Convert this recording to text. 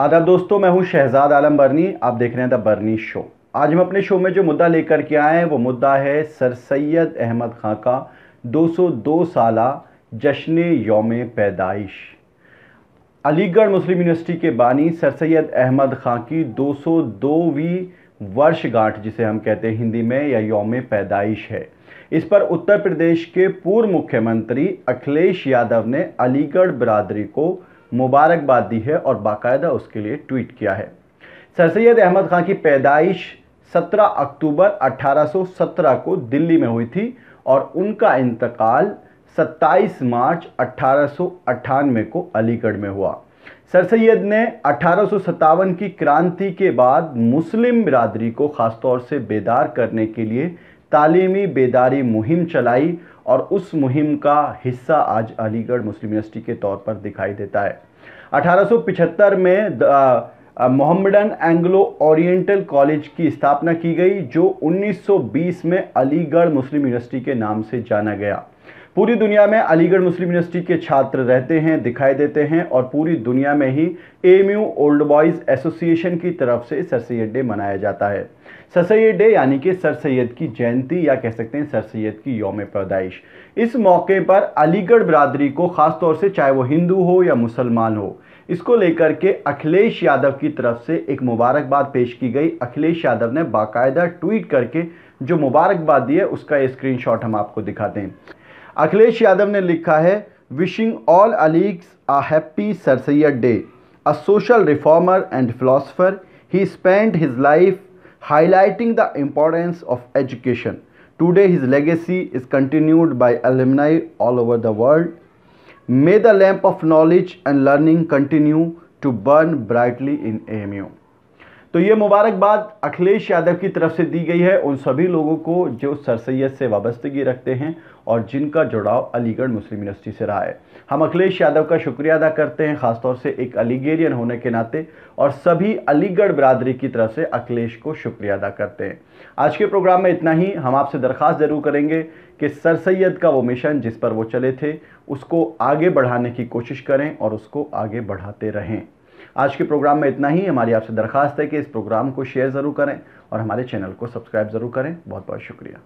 आदाब दोस्तों, मैं हूँ शहजाद आलम बर्नी। आप देख रहे हैं द बर्नी शो। आज हम अपने शो में जो मुद्दा लेकर के आए हैं, वो मुद्दा है सर सैयद अहमद खां का 202 साल जश्न योम पैदाइश। अलीगढ़ मुस्लिम यूनिवर्सिटी के बानी सर सैयद अहमद खां की 202वीं वर्षगांठ, जिसे हम कहते हैं हिंदी में, या योम पैदाइश है। इस पर उत्तर प्रदेश के पूर्व मुख्यमंत्री अखिलेश यादव ने अलीगढ़ बिरादरी को मुबारकबाद दी है और बाकायदा उसके लिए ट्वीट किया है। सर सैद अहमद खां की पैदाइश 17 अक्टूबर 1817 को दिल्ली में हुई थी और उनका इंतकाल 27 मार्च अठारह को अलीगढ़ में हुआ। सर सैद ने अठारह की क्रांति के बाद मुस्लिम बिरादरी को ख़ासतौर से बेदार करने के लिए तालीमी बेदारी मुहिम चलाई और उस मुहिम का हिस्सा आज अलीगढ़ मुस्लिम यूनिवर्सिटी के तौर पर दिखाई देता है। 1875 में मोहम्मडन एंग्लो ओरिएंटल कॉलेज की स्थापना की गई, जो 1920 में अलीगढ़ मुस्लिम यूनिवर्सिटी के नाम से जाना गया। पूरी दुनिया में अलीगढ़ मुस्लिम यूनिवर्सिटी के छात्र रहते हैं, दिखाई देते हैं और पूरी दुनिया में ही M U old boys association की तरफ़ से सर सैद डे मनाया जाता है। सर सैद डे यानी कि सर सैद की जयंती या कह सकते हैं सर सैद की योम पैदाइश। इस मौके पर अलीगढ़ बरदरी को ख़ास तौर से चाहे वो हिंदू हो या मुसलमान हो, इसको लेकर के अखिलेश यादव की तरफ़ से एक मुबारकबाद पेश की गई। अखिलेश यादव ने बाकायदा ट्वीट करके जो मुबारकबाद दी है, उसका ये स्क्रीनशॉट हम आपको दिखाते हैं। अखिलेश यादव ने लिखा है wishing all Aligs a happy Sir Syed Day a social reformer and philosopher he spend his life highlighting the importance of education today his legacy is continued by alumni all over the world may the lamp of knowledge and learning continue to burn brightly in M U तो ये मुबारकबाद अखिलेश यादव की तरफ़ से दी गई है। उन सभी लोगों को जो सर सैद से वाबस्तगी रखते हैं और जिनका जुड़ाव अलीगढ़ मुस्लिम यूनिवर्सिटी से रहा है। हम अखिलेश यादव का शुक्रिया अदा करते हैं, ख़ासतौर से एक अलीगेरियन होने के नाते और सभी अलीगढ़ बरदरी की तरफ़ से अखिलेश को शुक्रिया अदा करते हैं। आज के प्रोग्राम में इतना ही। हम आपसे दरख्वास्त ज़रूर करेंगे कि सर सैद का वो मिशन जिस पर वो चले थे, उसको आगे बढ़ाने की कोशिश करें और उसको आगे बढ़ाते रहें। आज के प्रोग्राम में इतना ही। हमारी आपसे दरखास्त है कि इस प्रोग्राम को शेयर ज़रूर करें और हमारे चैनल को सब्सक्राइब ज़रूर करें। बहुत बहुत शुक्रिया।